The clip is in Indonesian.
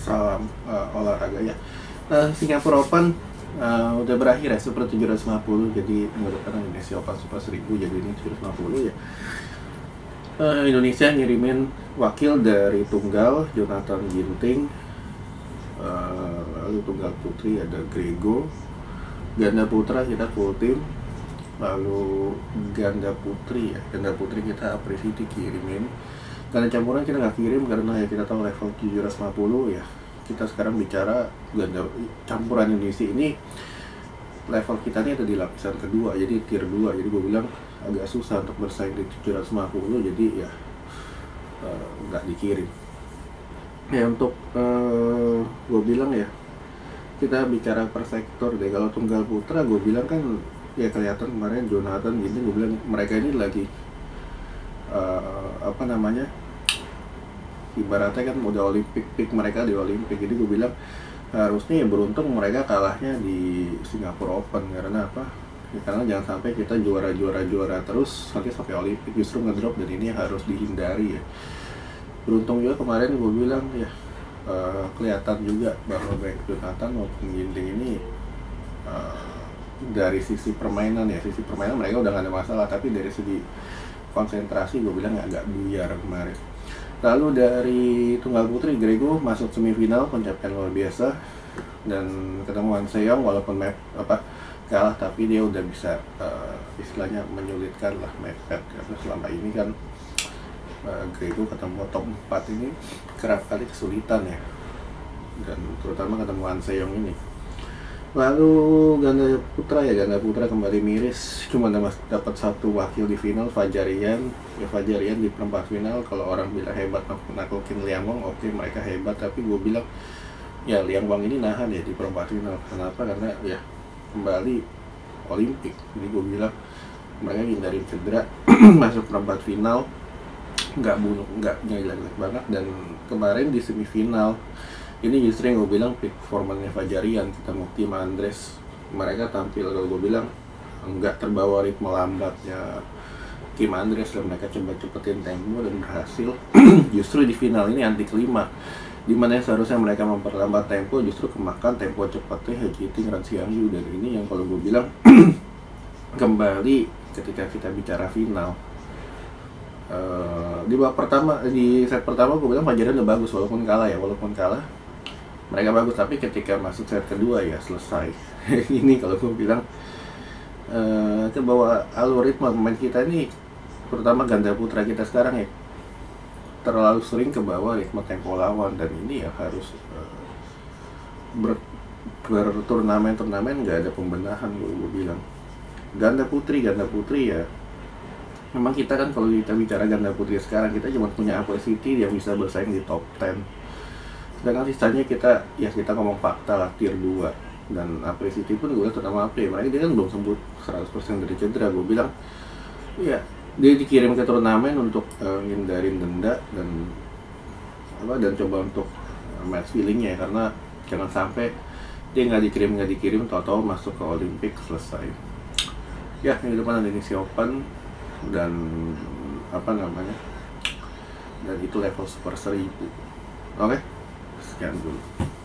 salam uh, olahraga ya. Uh, Singapura Open uh, udah berakhir ya Super 750 jadi minggu depan Indonesia Open Super 1000 jadi ini 750 ya. Uh, Indonesia ngirimin wakil dari tunggal Jonathan Ginting. Uh, lalu tunggal putri ada Grego. Ganda putra kita full team. Lalu ganda putri ya ganda putri kita apresiasi kirimin ganda campuran kita nggak kirim karena ya kita tahu level 750 ya. Kita sekarang bicara ganda campuran Indonesia ini level kita ini ada di lapisan kedua jadi tier 2 jadi gue bilang agak susah untuk bersaing di 750 jadi ya eh, nggak uh, dikirim. Ya untuk uh, gue bilang ya kita bicara per sektor deh. Kalau tunggal putra gue bilang kan ya kelihatan kemarin Jonathan gitu gue bilang mereka ini lagi apa namanya ibaratnya kan udah olimpik peak mereka di olimpik. Jadi gue bilang harusnya ya beruntung mereka kalahnya di Singapura Open karena apa? Ya, karena jangan sampai kita juara juara juara terus nanti sampai olimpik. Justru ngedrop dan ini harus dihindari ya. Beruntung juga kemarin gue bilang ya uh, kelihatan juga bahwa baik Jonathan maupun Ginting ini uh, dari sisi permainan ya sisi permainan mereka udah gak ada masalah. Tapi dari segi konsentrasi gue bilang agak buyar kemarin. Lalu dari tunggal putri Grego masuk semifinal pencapaian luar biasa dan ketemu Wan Seong walaupun map apa kalah tapi dia udah bisa uh, istilahnya menyulitkan lah mepet karena selama ini kan uh, Grego ketemu top 4 ini kerap kali kesulitan ya. Dan terutama ketemu Wan Seong ini Lalu ganda putra ya ganda putra kembali miris. Cuma dapat satu wakil di final Fajarian. Ya Fajarian di perempat final kalau orang bilang hebat naklukin Liang Wang oke okay, mereka hebat. Tapi gue bilang ya Liang Wang ini nahan ya di perempat final. Kenapa? Karena ya kembali Olimpik. Jadi gue bilang mereka hindarin cedera masuk perempat final nggak bunuh nggak jelek banget. Dan kemarin di semifinal ini justru yang gue bilang peak performanya Fajarian kita mau tim Andres. Mereka tampil kalau gue bilang enggak terbawa ritme lambatnya Kim Andres dan mereka coba cepetin tempo dan berhasil. Justru di final ini anti kelima. Di mana seharusnya mereka memperlambat tempo justru kemakan tempo cepatnya Haji Ting Ransiangyu dan ini yang kalau gue bilang kembali ketika kita bicara final. Uh, di babak pertama di set pertama gue bilang Fajarian udah bagus walaupun kalah ya. Walaupun kalah mereka bagus tapi ketika masuk set kedua ya selesai. Ini kalau gue bilang uh, ke bawah algoritma pemain kita ini terutama ganda putra kita sekarang ya terlalu sering ke bawah ritme tempo lawan. Dan ini ya harus uh, ber, berturnamen turnamen nggak ada pembenahan gue, gue bilang. Ganda putri ganda putri ya memang kita kan kalau kita bicara ganda putri sekarang kita cuma punya Apple City yang bisa bersaing di top 10 sedangkan sisanya kita ya kita ngomong fakta lah tier 2 dan apresiasi pun gue terutama Apri. Mereka dia kan belum sembuh 100% dari cedera. Gue bilang ya dia dikirim ke turnamen untuk uh, denda dan apa dan coba untuk uh, match feelingnya ya. Karena jangan sampai dia nggak dikirim nggak dikirim tau-tau masuk ke Olimpik selesai. Ya minggu depan ada Indonesia Open dan apa namanya dan itu level super seribu. Oke? okay? 干不。